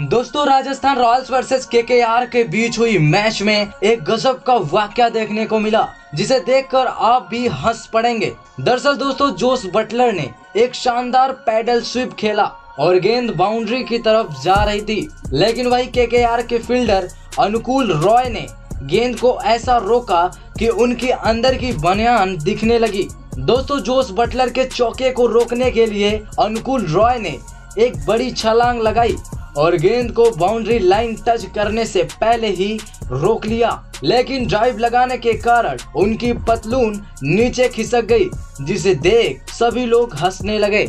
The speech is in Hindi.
दोस्तों, राजस्थान रॉयल्स वर्सेस केकेआर के बीच हुई मैच में एक गजब का वाक्य देखने को मिला, जिसे देखकर आप भी हंस पड़ेंगे। दरअसल दोस्तों जोस बटलर ने एक शानदार पैडल स्वीप खेला और गेंद बाउंड्री की तरफ़ जा रही थी। लेकिन वही केकेआर के फील्डर अनुकूल रॉय ने गेंद को ऐसा रोका कि उनकी अंदर की बनियान दिखने लगी। दोस्तों जोस बटलर के चौके को रोकने के लिए अनुकूल रॉय ने एक बड़ी छलांग लगाई और गेंद को बाउंड्री लाइन टच करने से पहले ही रोक लिया। लेकिन ड्राइव लगाने के कारण उनकी पतलून नीचे खिसक गई, जिसे देख सभी लोग हंसने लगे।